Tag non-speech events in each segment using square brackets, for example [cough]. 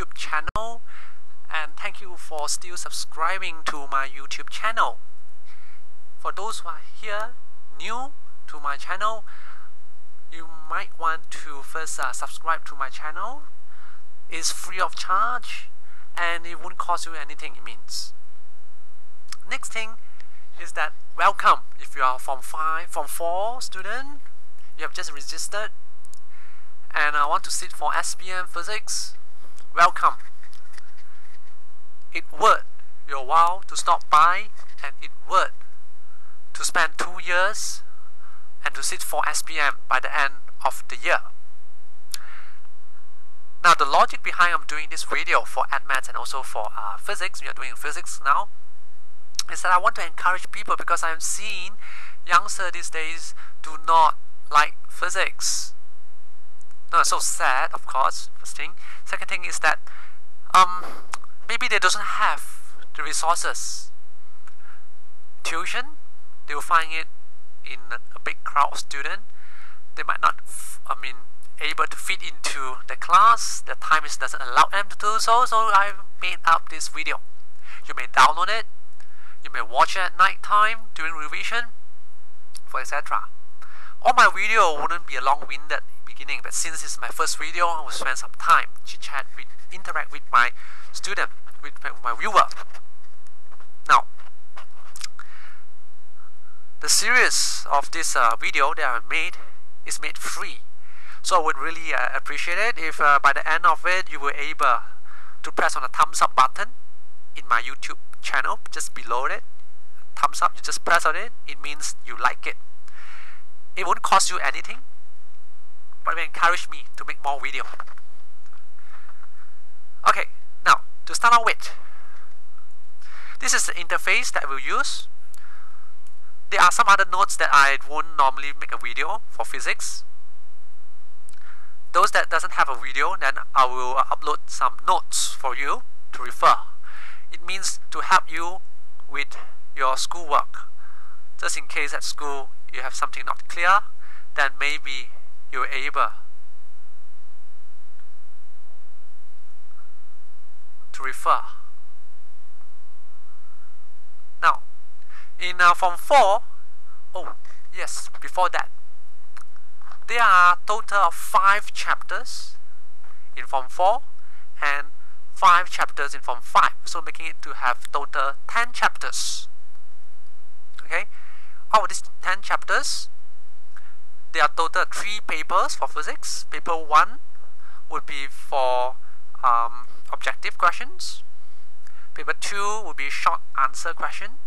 YouTube channel and thank you for still subscribing to my YouTube channel. For those who are here new to my channel, you might want to first uh, subscribe to my channel. It's free of charge and it won't cost you anything it means. Next thing is that welcome if you are from 5 from 4 student you have just registered and I want to sit for SPM physics welcome it worth your while to stop by and it worth to spend two years and to sit for SPM by the end of the year now the logic behind I'm doing this video for AdMaths and also for uh, physics we are doing physics now is that I want to encourage people because I'm seeing youngsters these days do not like physics. No, so sad, of course, first thing. Second thing is that um, maybe they doesn't have the resources. Tuition, they will find it in a big crowd of students. They might not, I mean, able to fit into the class. The time is doesn't allow them to do so. So I made up this video. You may download it you may watch it at night time during revision, for etc. All my video wouldn't be long-winded beginning, but since it's my first video, I will spend some time chit-chat, with, interact with my student, with my, with my viewer. Now, the series of this uh, video that I made is made free. So I would really uh, appreciate it if uh, by the end of it you were able to press on the thumbs up button in my YouTube channel just below it thumbs up you just press on it it means you like it it won't cost you anything but will encourage me to make more video? Okay now to start out with this is the interface that we'll use. There are some other notes that I won't normally make a video for physics. Those that doesn't have a video then I will upload some notes for you to refer. It means to help you with your schoolwork. Just in case at school you have something not clear, then maybe you're able to refer. Now, in uh, Form 4, oh, yes, before that, there are total of 5 chapters in Form 4 and 5 chapters in Form 5, so making it to have total 10 chapters. Okay, out of these 10 chapters, there are total 3 papers for physics. Paper 1 would be for um, objective questions. Paper 2 would be short answer question.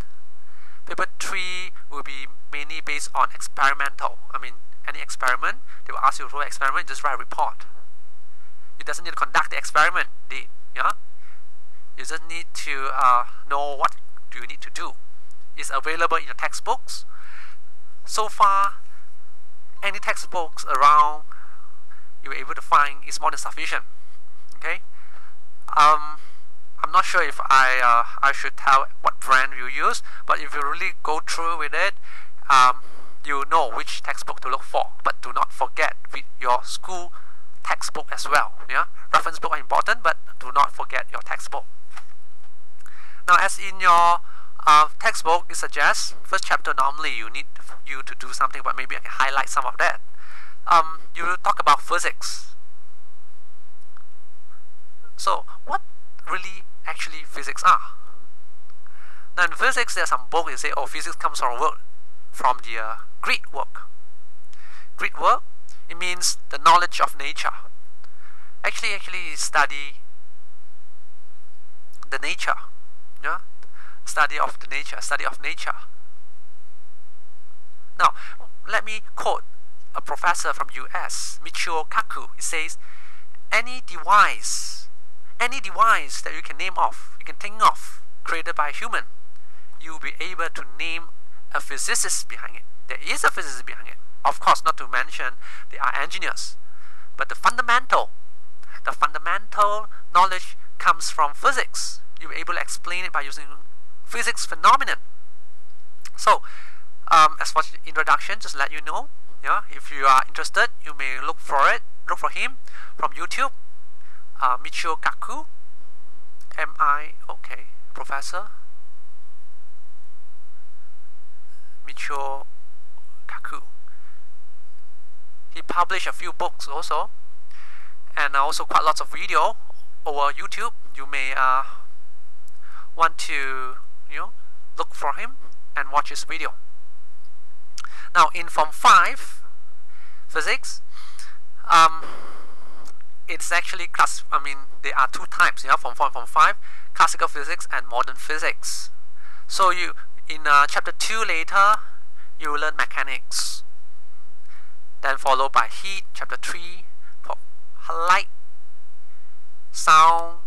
Paper 3 will be mainly based on experimental. I mean, any experiment, they will ask you to do an experiment, just write a report. You doesn't need to conduct the experiment. Yeah you just need to uh, know what do you need to do it's available in the textbooks so far any textbooks around you're able to find is more than sufficient. Okay? Um, I'm not sure if I uh, I should tell what brand you use but if you really go through with it um, you know which textbook to look for. But do not forget with your school textbook as well. Yeah? Reference book are important but do not forget your textbook. Now as in your uh, textbook it suggests first chapter normally you need you to do something but maybe I can highlight some of that um, you talk about physics so what really actually physics are now in physics there's some book that say oh physics comes from work from the uh, Greek work Greek work it means the knowledge of nature. Actually, actually study the nature. Yeah? Study of the nature, study of nature. Now, let me quote a professor from US, Michio Kaku. He says, any device, any device that you can name off, you can think of, created by a human, you'll be able to name a physicist behind it. There is a physicist behind it. Of course, not to mention they are engineers. But the fundamental, the fundamental knowledge comes from physics. You're able to explain it by using physics phenomenon. So, um, as for introduction, just let you know. Yeah, if you are interested, you may look for it, look for him from YouTube. uh, Michio Kaku, M-I, okay, professor, Michio Kaku. He published a few books also, and also quite lots of video over YouTube. You may uh, want to, you look for him and watch his video. Now in Form 5 physics, um, it's actually class. I mean, there are two types. You know, Form 4 and Form 5, classical physics and modern physics. So you in uh, chapter 2 later, you will learn mechanics. Then followed by heat, chapter 3, for light, sound,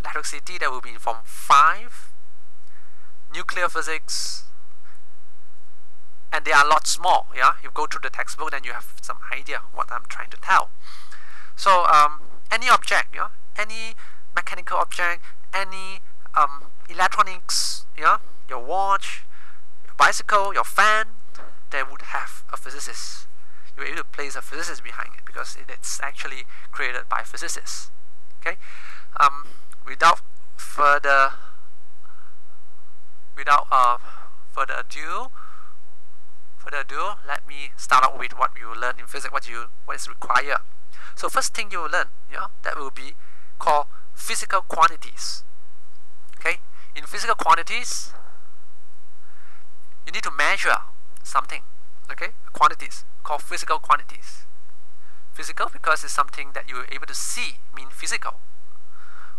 electricity, that will be in Form 5. Nuclear physics, and there are lots more yeah? You go through the textbook then you have some idea what I'm trying to tell. So um, any object yeah? Any mechanical object any um, electronics yeah? Your watch your bicycle your fan they would have a physicist. You're able to place a physicist behind it because it's actually created by physicists okay? Um, without further without uh, further ado further ado, let me start out with what you learn in physics, what you what is required. So first thing you will learn, yeah, that will be called physical quantities. Okay, in physical quantities, you need to measure something. Okay, quantities called physical quantities. Physical because it's something that you are able to see, mean physical.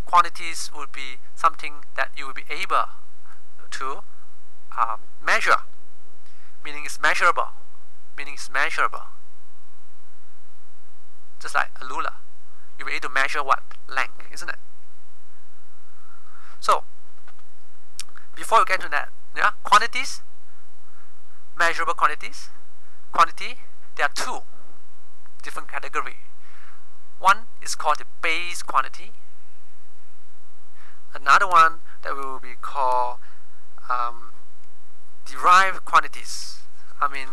Quantities would be something that you will be able to uh, measure meaning it's measurable, meaning it's measurable. Just like a ruler, you're able to measure what length, isn't it? So before we get to that, yeah, quantities, measurable quantities, quantity, there are two different category. One is called the base quantity. Another one that will be called um, derived quantities. I mean,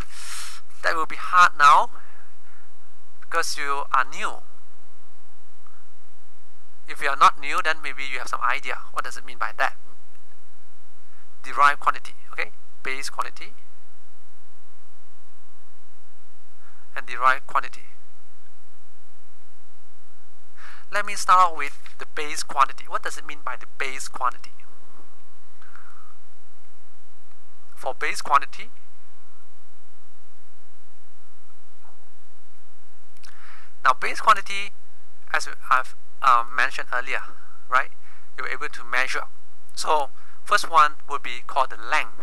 that will be hard now because you are new. If you are not new, then maybe you have some idea. What does it mean by that? Derived quantity, okay? Base quantity and derived quantity. Let me start with the base quantity. What does it mean by the base quantity? For base quantity. Now base quantity as I've um, mentioned earlier right you're able to measure. So first one would be called the length.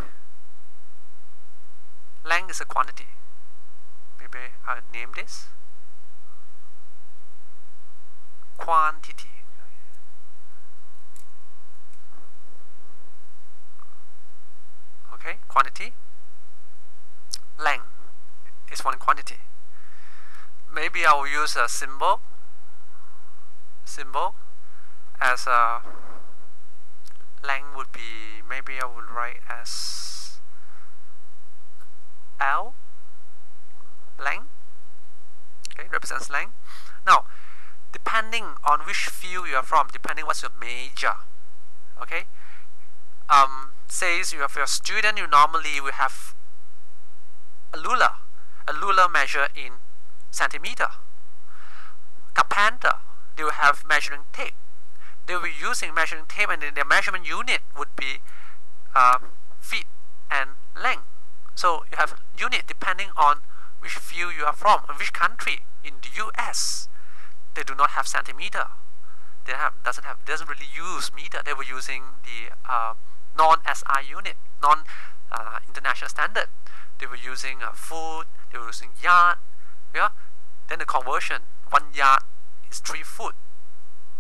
Length is a quantity. Maybe I'll name this. Quantity okay quantity. Length is one quantity. Maybe I will use a symbol symbol as a length would be maybe I would write as L length. Okay represents length. Now depending on which field you are from depending what's your major. Okay um, says you have your student, you normally will have a ruler. A ruler measure in centimeter. Carpenter, they will have measuring tape. They will be using measuring tape and their measurement unit would be uh, feet and length. So you have unit depending on which field you are from which country. In the US, they do not have centimeter. They have doesn't have doesn't really use meter. They were using the uh, non-SI unit, non-international uh, standard. They were using uh, foot, they were using yard, yeah. Then the conversion, one yard is three foot.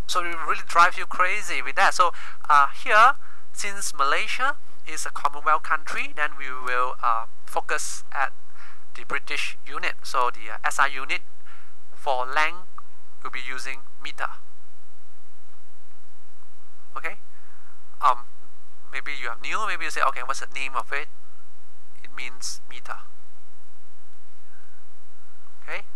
So it really drives you crazy with that. So uh, here, since Malaysia is a Commonwealth country, then we will focus at the British unit. So the SI unit for length will be using meter. Okay. Um, maybe you have new maybe you say okay what's the name of it it means meter okay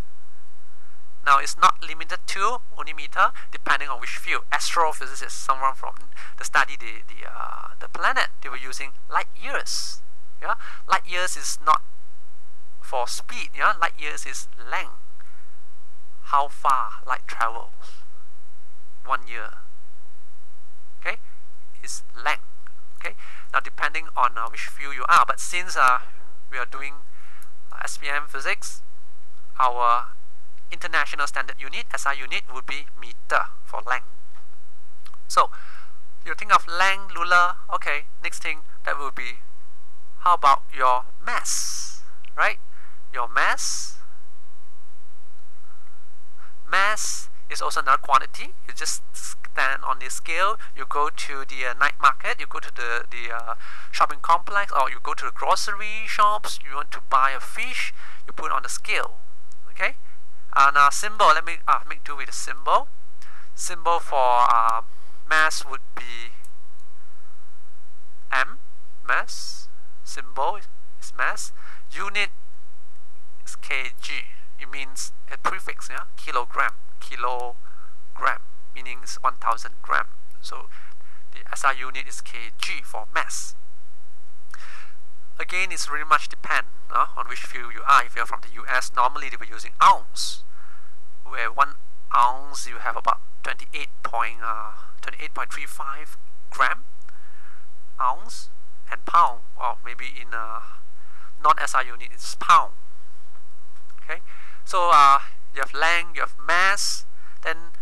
Now it's not limited to only meter, depending on which field. Astrophysicists, someone from the study the the uh, the planet, they were using light years. Yeah, light years is not for speed. Yeah, light years is length. How far light travels? One year. Is length. Okay, now depending on uh, which field you are, but since uh, we are doing uh, SPM physics, our international standard unit, SI unit, would be meter for length. So, you think of length, lunar, okay, next thing that will be, how about your mass, right? Your mass, mass is also another quantity. You just stand on the scale, you go to the uh, night market, you go to the, the uh, shopping complex, or you go to the grocery shops, you want to buy a fish, you put on the scale, okay? And uh, symbol, let me uh, make do with a symbol. Symbol for uh, mass would be M, mass. Symbol is mass. Unit is kg. It means a prefix, yeah, kilogram, kilogram, meaning it's 1000 gram. So the SI unit is kg for mass. Again, it's really much depend uh, on which field you are. If you're from the US, normally they were using ounce where one ounce you have about 28 point, uh, 28.35 gram ounce and pound or maybe in a non-SI unit it's pound okay so uh, you have length you have mass then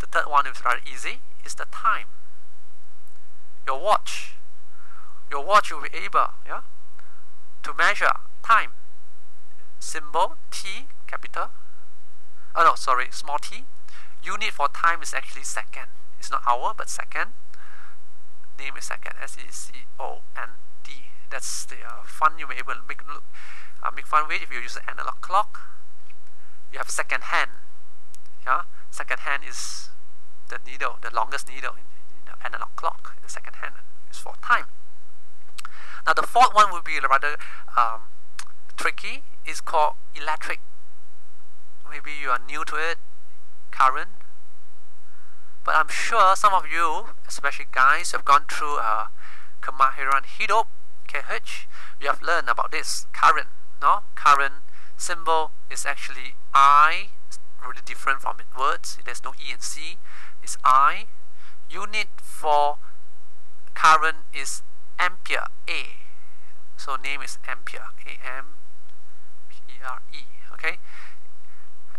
the third one is very easy is the time. Your watch. Your watch will be able yeah to measure time. Symbol T capital. Oh no sorry small t. Unit for time is actually second. It's not hour but second. Name is second S-E-C-O-N-D that's the uh, fun you may able to make look uh, make fun with if you use an analog clock. You have second hand yeah second hand is the needle the longest needle in, in the analog clock the second hand is for time now the fourth one would be rather um, tricky it's called electric maybe you are new to it, current. But I'm sure some of you, especially guys, have gone through uh, Kemahiran Hidup, KH. You have learned about this current. No, current symbol is actually I. Really different from words. There's no E and C. It's I. Unit for current is ampere. A. So name is ampere. A M P R E. Okay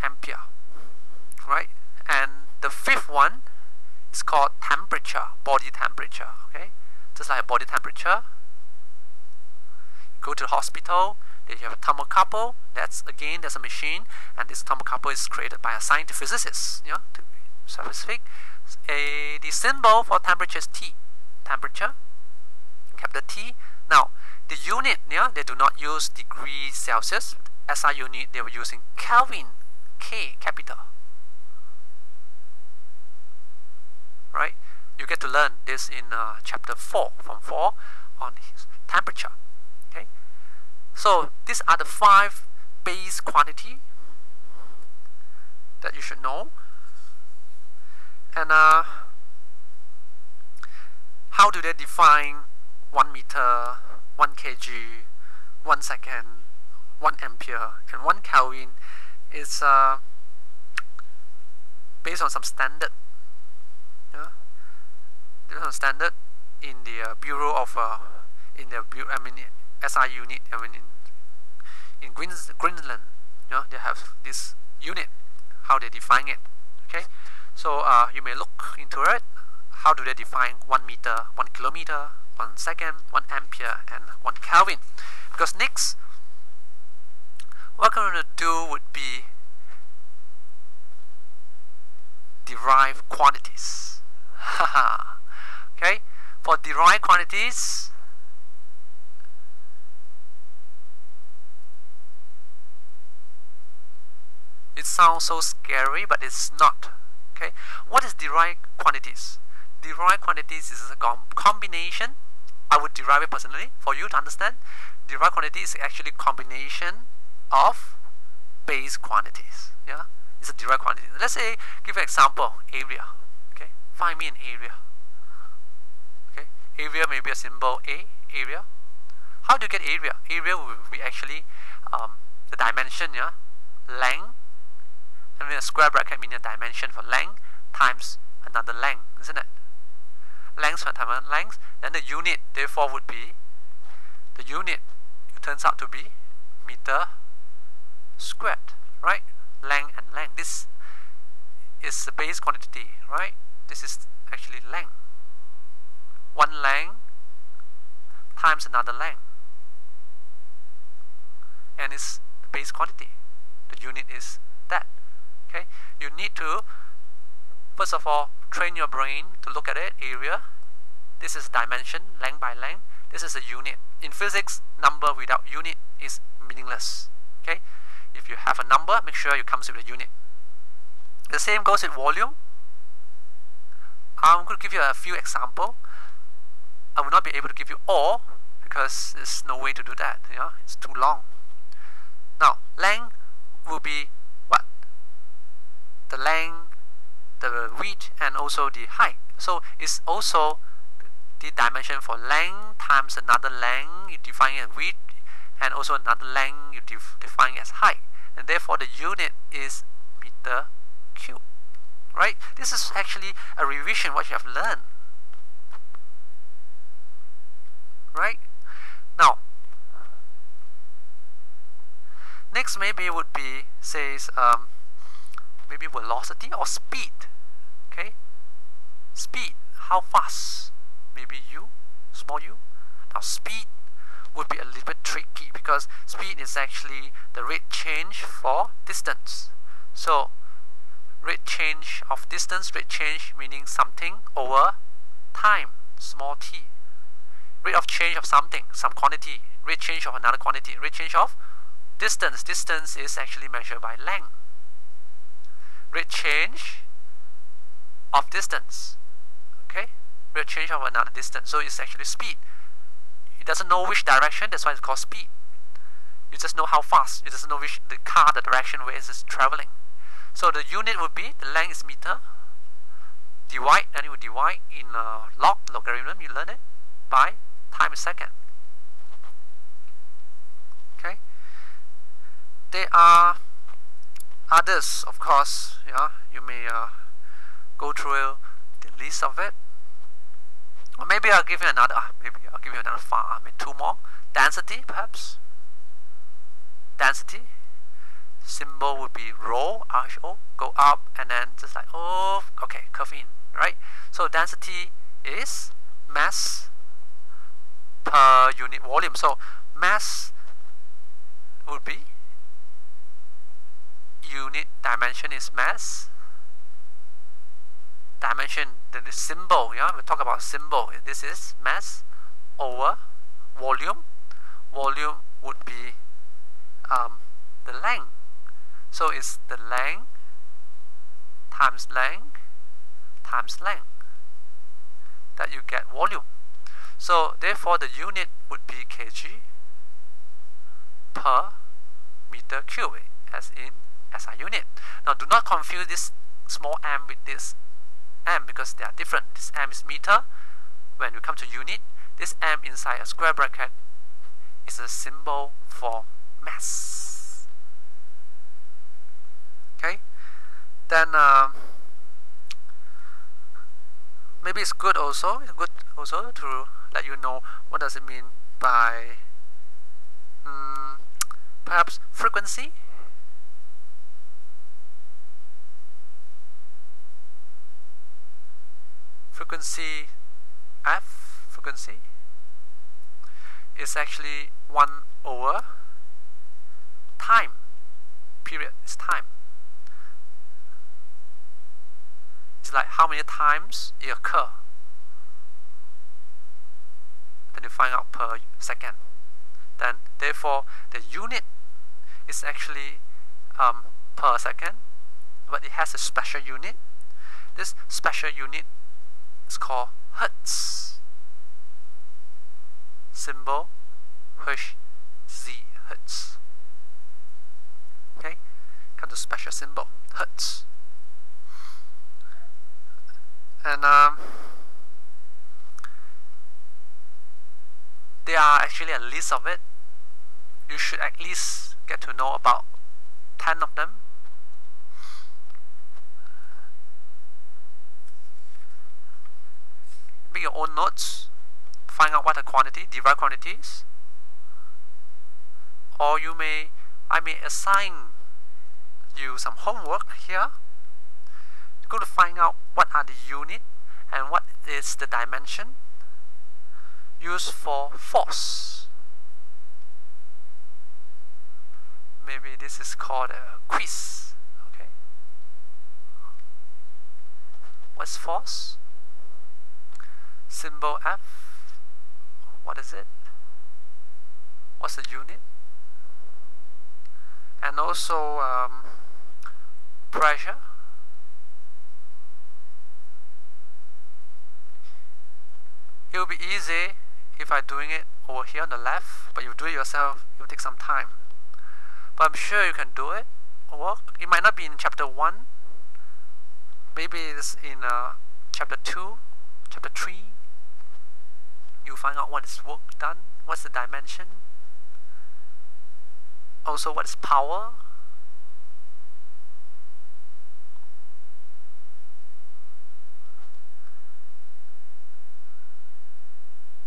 ampere right and the fifth one is called temperature body temperature okay just like body temperature go to the hospital they have a thermocouple that's again that's a machine and this thermocouple is created by a scientific physicist yeah to be specific a the symbol for temperature is T temperature capital T now the unit yeah they do not use degrees Celsius SI unit they were using Kelvin K capital. Right? You get to learn this in uh, chapter 4, from 4 on temperature. So these are the five base quantity that you should know. And uh, how do they define 1 meter, 1 kg, 1 second, 1 ampere, and 1 Kelvin is uh, based on some standard. Yeah, based on standard in the uh, Bureau of uh, in the I mean SI unit. I mean in in Greenland, you know, they have this unit how they define it. Okay, so uh, you may look into it. How do they define one meter, one kilometer, one second, one ampere, and one Kelvin? Because next what I'm going to do would be derive quantities. [laughs] okay, for derived quantities, it sounds so scary, but it's not. Okay, what is derived quantities? Derived quantities is a com combination. I would derive it personally for you to understand. Derived quantity is actually combination of base quantities. Yeah, It's a derived quantity. Let's say, give an example, area. Okay, find me an area. Okay, area may be a symbol A, area. How do you get area? Area will be actually um, the dimension, yeah, length, and then a square bracket meaning a dimension for length times another length, isn't it? Length times length, then the unit therefore would be the unit. It turns out to be meter squared, right? length and length. This is the base quantity, right? This is actually length. One length times another length. And it's the base quantity. The unit is that. Okay? You need to first of all train your brain to look at it, area. This is dimension, length by length. This is a unit. In physics, number without unit is meaningless. Okay? If you have a number, make sure it comes with a unit. The same goes with volume. I'm going to give you a few examples. I will not be able to give you all because there's no way to do that. Yeah, it's too long. Now, length will be? The length, the width, and also the height. So it's also the dimension for length times another length. You define it width and also another length you def define as height and therefore the unit is meter cube right this is actually a revision what you have learned right now next maybe would be says um, maybe velocity or speed okay speed how fast maybe u small u now speed would be a little bit tricky because speed is actually the rate change for distance. So rate change of distance, rate change meaning something over time, small t. Rate of change of something, some quantity, rate change of another quantity, rate change of distance. Distance is actually measured by length. Rate change of distance. Okay? Rate change of another distance. So it's actually speed. It doesn't know which direction, that's why it's called speed. You just know how fast. It doesn't know which the car, the direction where it is traveling. So the unit would be the length is meter. Divide, and you divide in a log logarithm. You learn it by time second. Okay. There are others, of course. Yeah, you may uh, go through the list of it. Or maybe I'll give you another. Maybe I'll give you another five. I mean, two more. Density, perhaps. Density. Symbol would be rho, R-H-O. Go up and then just like oh, okay, curve in, right? So density is mass per unit volume. So mass would be unit dimension is mass dimension, then the symbol, yeah, we talk about symbol. This is mass over volume. Volume would be um, the length. So it's the length times length times length that you get volume. So therefore the unit would be kg per meter cube as in SI unit. Now do not confuse this small m with this m because they are different. This m is meter. When we come to unit, this m inside a square bracket is a symbol for mass. Okay, then um, maybe it's good also. It's good also to let you know what does it mean by um, perhaps frequency frequency f frequency is actually 1 over time period. Is time. It's like how many times it occur. Then you find out per second. Then therefore the unit is actually um, per second but it has a special unit. This special unit it's called Hertz. Symbol H Z Hertz. Okay? come to special symbol, hertz. And um, there are actually a list of it. You should at least get to know about 10 of them. Your own notes, find out what a quantity, derive quantities. Or you may, I may assign you some homework here. Go to find out what are the unit and what is the dimension used for force. Maybe this is called a quiz. Okay. What's force? Symbol F. What is it? What's the unit? And also um, pressure. It will be easy if I'm doing it over here on the left, but you do it yourself, it will take some time. But I'm sure you can do it. Work. It might not be in chapter 1, maybe it's in uh, chapter 2, chapter 3. You find out what is work done, what's the dimension, also what is power.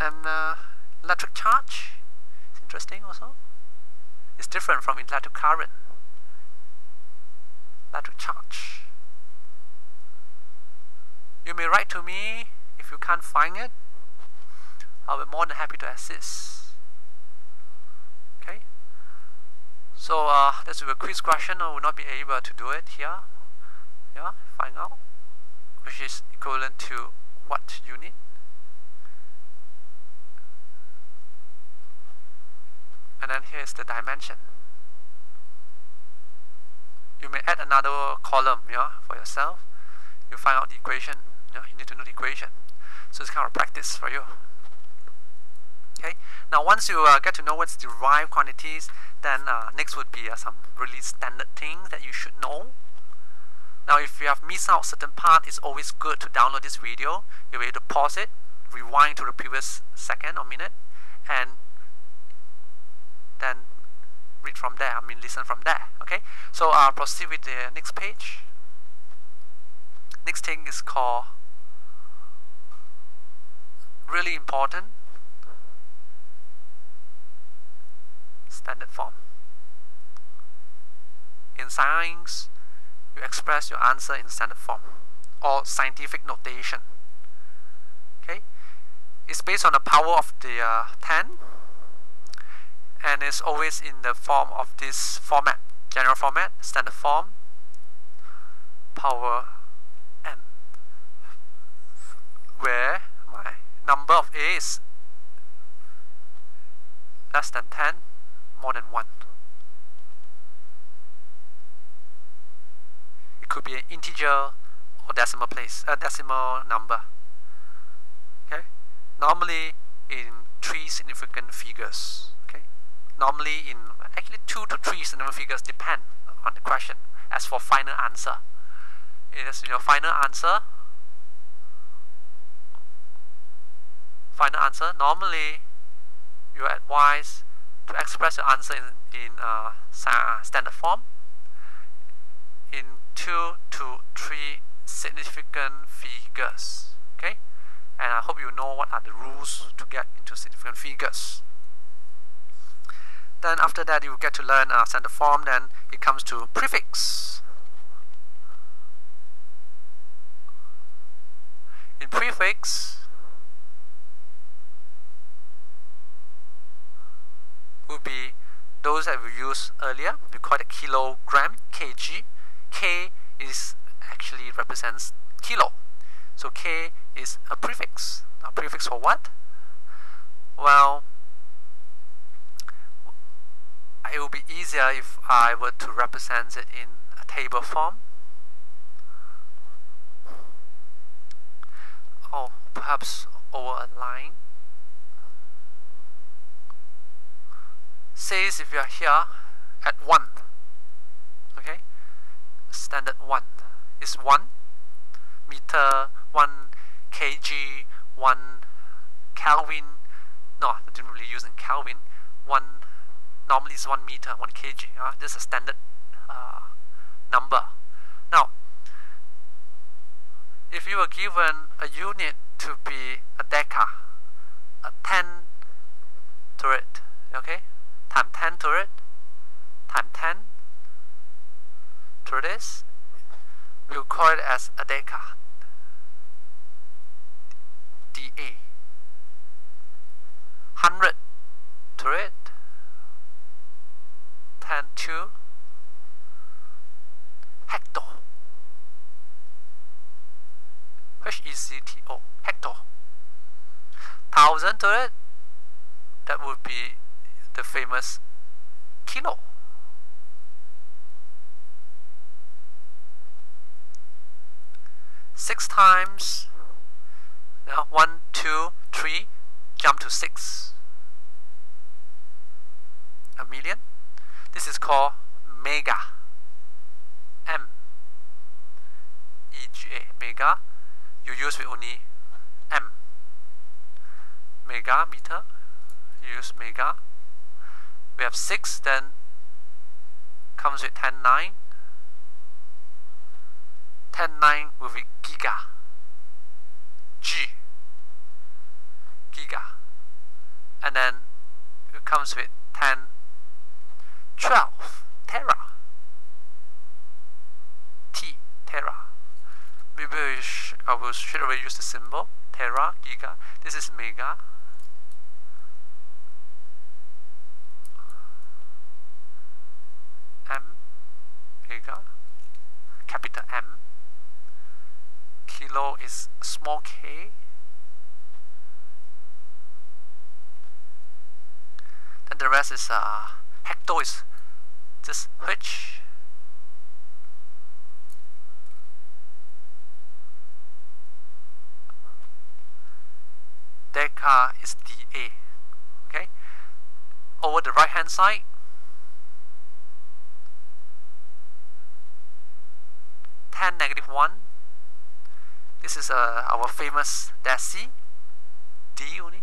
And uh, electric charge, it's interesting also. It's different from electric current. Electric charge. You may write to me if you can't find it. I'll be more than happy to assist. Okay. So uh, this is a quiz question. I will not be able to do it here. Yeah, find out which is equivalent to what unit. and then here is the dimension you may add another column yeah for yourself you find out the equation yeah you need to know the equation so it's kind of practice for you okay now once you uh, get to know what's derived quantities then uh, next would be uh, some really standard things that you should know now if you have missed out certain part it's always good to download this video you'll be able to pause it rewind to the previous second or minute and then read from there, I mean listen from there, okay? So I'll uh, proceed with the next page. Next thing is called really important standard form. In science, you express your answer in standard form or scientific notation. Okay, it's based on the power of the uh, 10 and it's always in the form of this format general format standard form power n where my number of a is less than 10 more than 1 it could be an integer or decimal place a decimal number. Okay? Normally in three significant figures Okay, normally in actually two to three significant figures depend on the question. As for final answer it is your final answer. Final answer normally you are advised to express your answer in, in uh, standard form in two to three significant figures okay and I hope you know what are the rules to get into significant figures then after that you get to learn uh, standard form. Then it comes to prefix. In prefix, would be those that we used earlier. We call it kilogram, kg. K is actually represents kilo. So K is a prefix. A prefix for what? Well, it would be easier if I were to represent it in a table form. Or perhaps over a line. Says if you are here at 1. Okay? standard 1 is 1 meter 1 kg 1 kelvin no I didn't really use in kelvin 1 normally is 1 meter 1 kg uh, this is a standard uh, number now if you were given a unit to be a deca a 10 turret okay time 10 to it, time 10 to this, we'll call it as a deca DA 100 turret 10 to hecto. H-E-C-T-O hecto. Thousand to it, that would be the famous kilo six times now one two three jump to six. A million. This is called mega. M. E G A. Mega. You use with only M. Mega meter use mega we have 6 then comes with 10 9 10 9 will be giga. G. Giga. And then it comes with 10 12 tera. T. Tera. Maybe I, I will straight away use the symbol. Tera giga. This is mega M mega capital M kilo is small k. Then the rest is uh hecto is just H. Deca is dA okay? Over the right hand side. Ten negative one this is uh, our famous deci D only.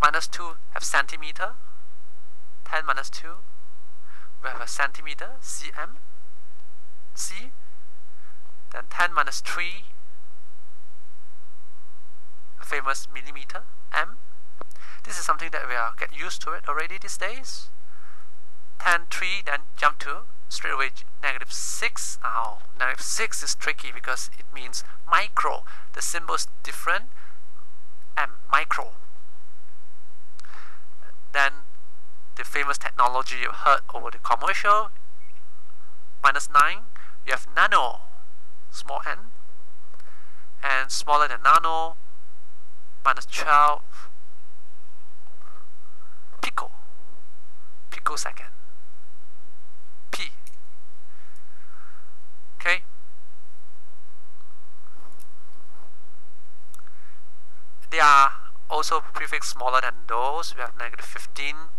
Minus 2 have centimeter. 10 minus 2 we have a centimeter cm. C. Then 10 minus 3 famous millimeter m. This is something that we are get used to it already these days. 10 3 then jump to straight away negative 6 now negative 6 is tricky because it means micro. The symbol is different m micro. Then the famous technology you've heard over the commercial minus 9 you have nano small n and smaller than nano minus 12 pico picosecond p okay they are also prefix smaller than those. We have negative 15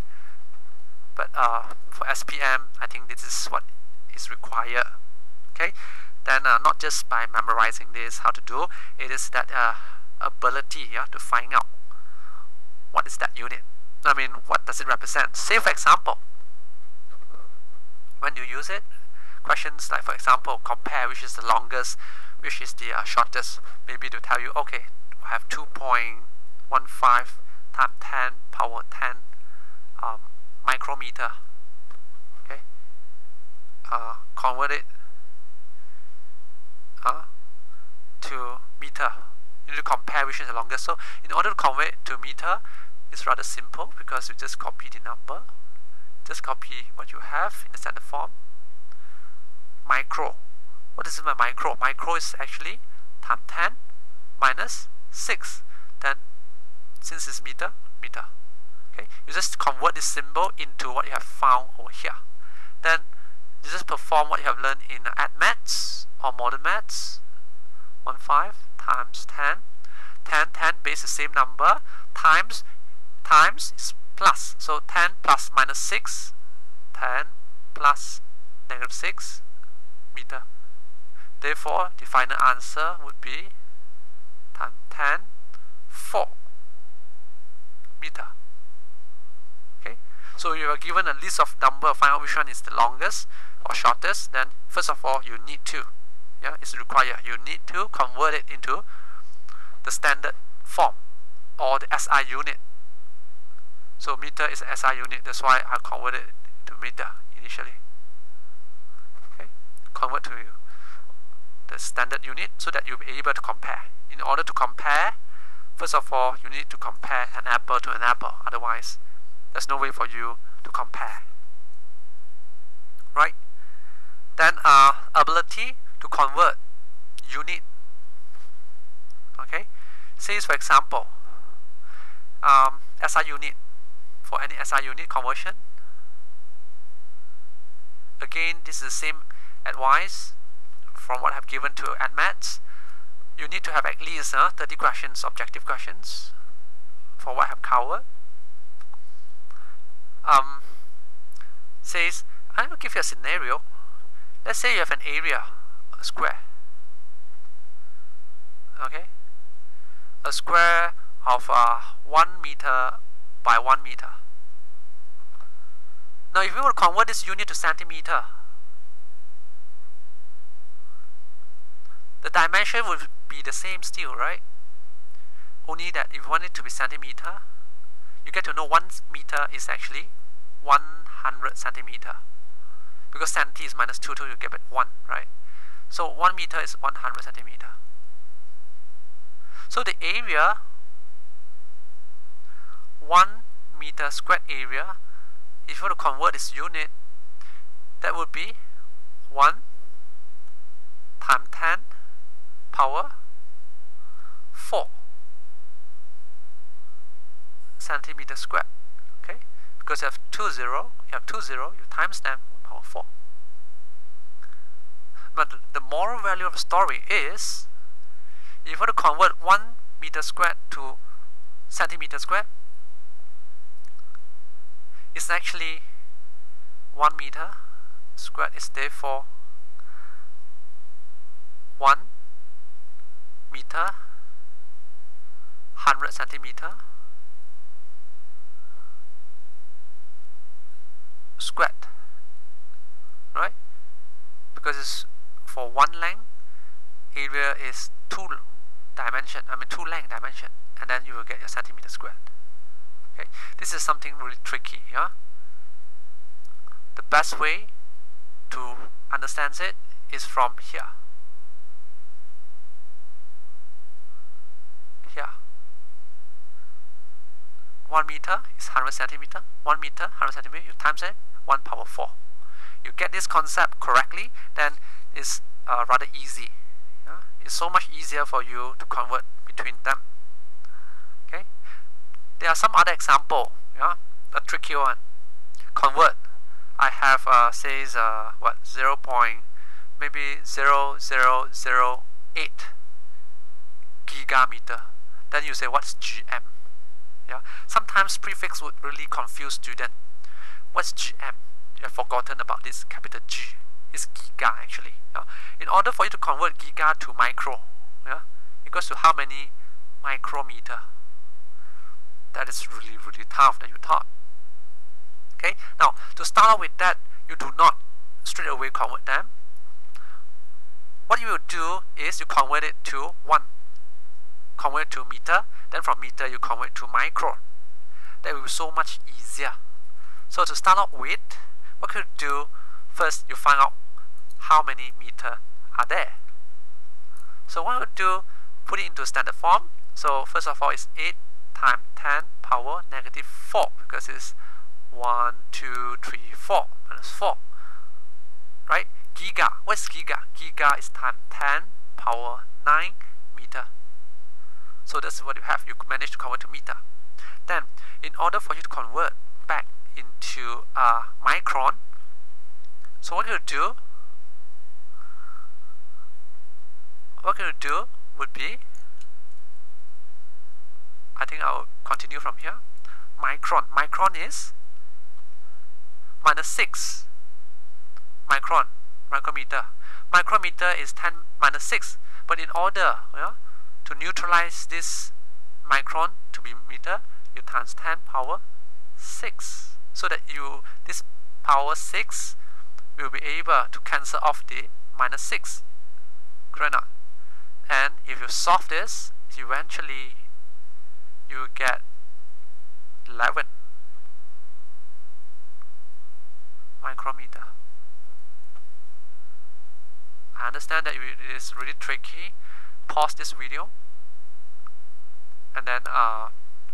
but uh, for SPM I think this is what is required. Okay? Then uh, not just by memorizing this how to do it is that uh, ability yeah, to find out what is that unit. I mean what does it represent? Say for example when you use it questions like for example compare which is the longest which is the uh, shortest maybe to tell you okay Have 2.15 times 10 power 10 um, micrometer. Okay? Uh, convert it uh, to meter. You need to compare which is the longest. So in order to convert to meter it's rather simple because you just copy the number. Just copy what you have in the standard form. Micro. What is my micro? Micro is actually times 10 minus 6 then since it's meter meter. Okay? You just convert this symbol into what you have found over here. Then you just perform what you have learned in maths or modern maths 1 5 times 10 10 10 base the same number. Times times is plus. So 10 plus minus 6 10 plus negative 6 meter. Therefore, the final answer would be times 10, 4 meter. Okay, so you are given a list of number, find out which one is the longest or shortest, then first of all, you need to, yeah, it's required, you need to convert it into the standard form or the SI unit. So meter is SI unit, that's why I converted it to meter initially. Okay, convert to the standard unit so that you'll be able to compare. In order to compare, first of all, you need to compare an apple to an apple. Otherwise, there's no way for you to compare. Right? Then uh, ability to convert unit. Okay? Say for example, um, SI unit for any SI unit conversion. Again, this is the same advice from what I've given to AdMaths. You need to have at least uh, 30 questions, objective questions, for what I've covered. Um, says, I will give you a scenario. Let's say you have an area, a square. Okay? A square of uh, 1 meter by 1 meter. Now if we were to convert this unit to centimeter, the dimension would be the same still, right? Only that if you want it to be centimeter, you get to know 1 meter is actually 100 centimeter. Because centi is minus 2, 2 you get back 1, right? So 1 meter is 100 centimeter. So the area 1 meter squared area, if you want to convert this unit, that would be 1 times 10 power 4 centimeter squared. Okay? Because you have 2 0, you have 2 0, you times them power 4. But the moral value of the story is if you want to convert 1 meter squared to centimeter squared, it's actually 1 meter squared is therefore 1 meter 100 centimeter squared right because it's for one length area is two dimension I mean two length dimension and then you will get your centimeter squared Okay, this is something really tricky. Yeah, the best way to understand it is from here. Here, one meter is 100 centimeter. One meter, 100 centimeter. You times it, one power four. You get this concept correctly, then it's uh, rather easy. Yeah? It's so much easier for you to convert between them. Okay, There are some other example, yeah, a tricky one. Convert. I have uh, says uh, what zero point maybe zero zero zero eight gigameter. Then you say what's GM? Yeah. Sometimes prefix would really confuse student. What's GM? You have forgotten about this capital G. It's giga actually. Yeah? In order for you to convert giga to micro, yeah, it goes to how many micrometer? that is really, really tough that you thought. Okay, now to start with that, you do not straight away convert them. What you will do is you convert it to 1. Convert to meter, then from meter you convert to micron. That will be so much easier. So to start off with, what you do, first you find out how many meter are there. So what you do, put it into standard form. So first of all, it's 8 times 10 power negative 4 because it's 1, 2, 3, 4 minus 4. Right? Giga. What's giga? Giga is times 10 power 9 meter. So that's what you have. You manage to convert to meter. Then, in order for you to convert back into uh, micron, so what you do, what you do would be I think I'll continue from here. Micron. Micron is minus 6 micron micrometer micrometer is 10 minus 6 but in order yeah, to neutralize this micron to be meter you times 10 power 6 so that you this power 6 will be able to cancel off the minus 6 correct and if you solve this eventually you get 11 micrometer. I understand that it is really tricky pause this video and then uh,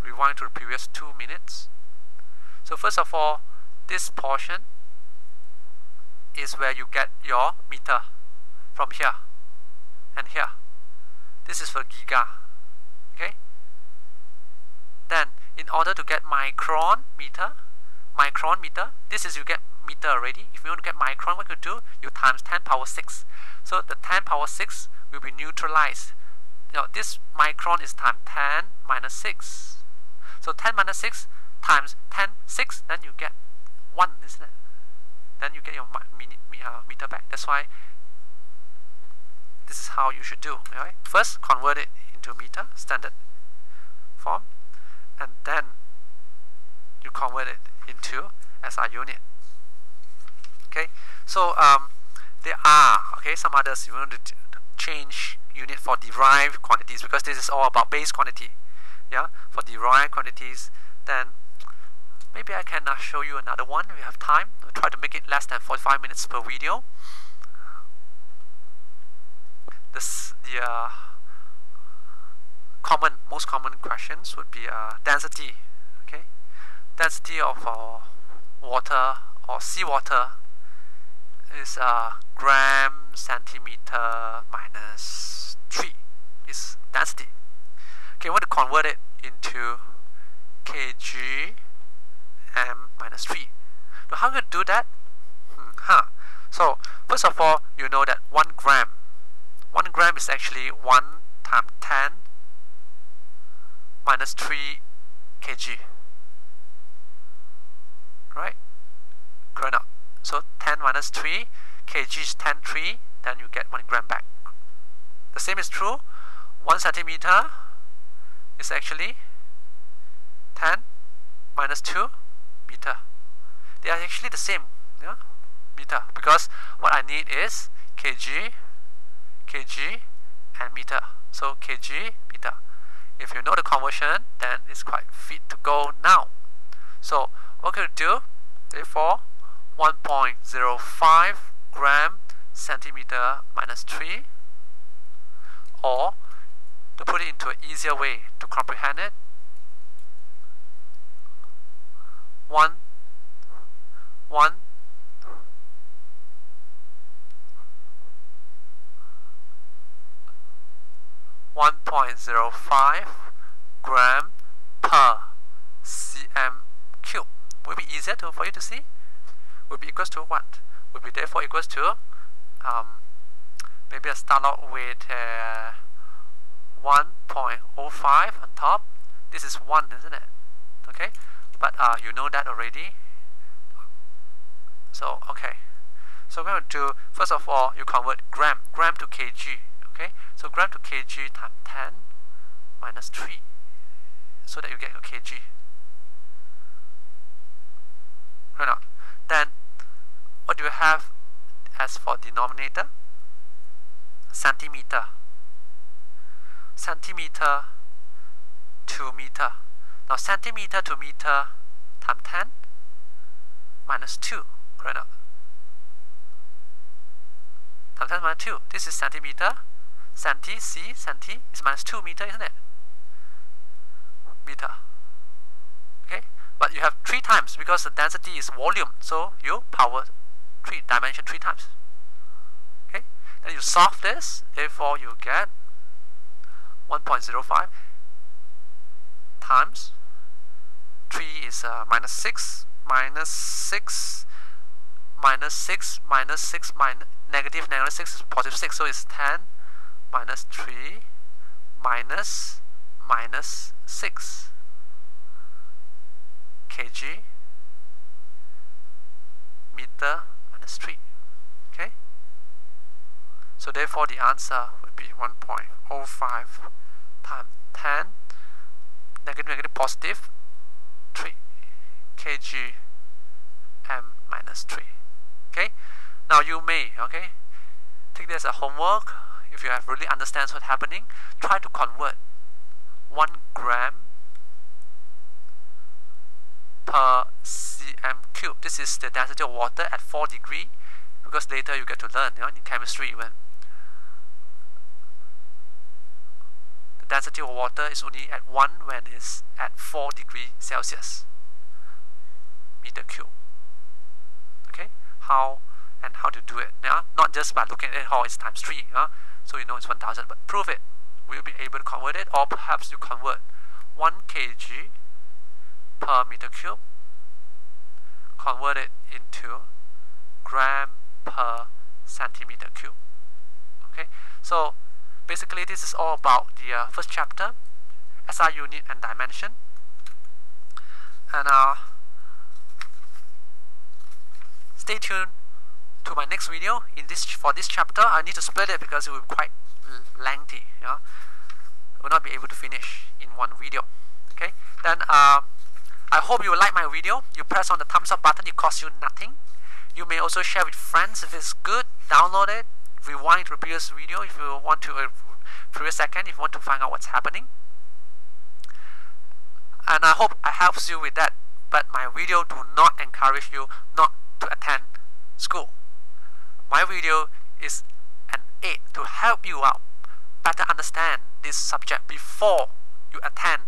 rewind to the previous two minutes. So first of all this portion is where you get your meter from here and here. This is for giga okay? Then in order to get micron meter micron meter this is you get meter already. If you want to get micron what you do you times 10 power 6 so the 10 power 6 will be neutralized. Now this micron is times 10 minus 6 so 10 minus 6 times 10 6 then you get 1 isn't it? Then you get your uh, meter back. That's why this is how you should do right first convert it into meter standard form and then you convert it into SI unit. Okay? So um, there are okay some others. You want to change unit for derived quantities because this is all about base quantity yeah for derived quantities then maybe I can uh, show you another one. We have time. I'll try to make it less than 45 minutes per video. This the uh, common most common questions would be uh, density okay? Density of uh, water or seawater is uh, gram centimeter minus 3 is density. Okay I want to convert it into kg m minus 3 now how you do that? Hmm, huh. So first of all you know that 1 gram 1 gram is actually 1 times 10 minus 3 kg. Right? Correct so 10 minus 3 kg is 10 3 then you get 1 gram back. The same is true. 1 centimeter is actually 10 minus 2 meter. They are actually the same yeah meter because what I need is kg kg and meter. So kg meter. If you know the conversion then it's quite fit to go now. So what can we do? Therefore 1.05 gram centimeter minus 3 or to put it into an easier way to comprehend it 1 1 1.05 gram per cm cube. Will be easier to, for you to see? Will be equals to what? Will be therefore equals to um, maybe I start out with uh, 1.05 on top. This is 1, isn't it? Okay, but uh, you know that already. So, okay. So we're going to do, first of all, you convert gram, gram to kg. Okay, so gram to kg times 10 minus 3 so that you get your kg. Right now, then what do you have as for denominator? Centimeter. Centimeter to meter. Now centimeter to meter times 10 minus 2. Right now. Times 10 minus 2. This is centimeter centi, c, centi is minus 2 meter, isn't it? Meter. Okay? But you have 3 times because the density is volume, so you power 3, dimension 3 times. Okay? Then you solve this, therefore you get 1.05 times 3 is uh, minus 6, minus 6, minus 6, minus 6, minus negative negative 6 is positive 6, so it's 10 minus 3 minus minus 6 kg meter minus 3 Okay? So therefore the answer would be 1.05 times 10 negative negative positive 3 kg m minus 3. Okay? Now you may, okay, take this as a homework. If you have really understands what's happening, try to convert 1 gram per cm cube. This is the density of water at 4 degree because later you get to learn you know, in chemistry even. The density of water is only at 1 when it's at 4 degree Celsius meter cube. Okay, how and how to do it. Yeah? Not just by looking at it, how it's times 3. Yeah? So you know it's 1000, but prove it. Will you be able to convert it? Or perhaps you convert 1 kg per meter cube, convert it into gram per centimeter cube. Okay, so basically this is all about the uh, first chapter, SI unit and dimension. And uh, stay tuned to my next video. In this for this chapter, I need to split it because it will be quite lengthy. Yeah, I will not be able to finish in one video. Okay, then. Uh, I hope you like my video. You press on the thumbs up button, it costs you nothing. You may also share with friends if it's good. Download it. Rewind the previous video if you want to, uh, previous second if you want to find out what's happening. And I hope I helps you with that. But my video do not encourage you not to attend school. My video is an aid to help you out better understand this subject before you attend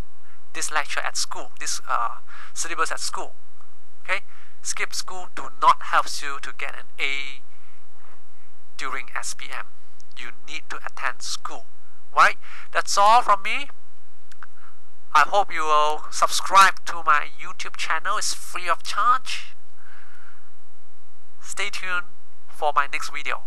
this lecture at school, this uh, syllabus at school. Okay, skip school do not help you to get an A during SPM. You need to attend school. Right? That's all from me. I hope you will subscribe to my YouTube channel. It's free of charge. Stay tuned for my next video.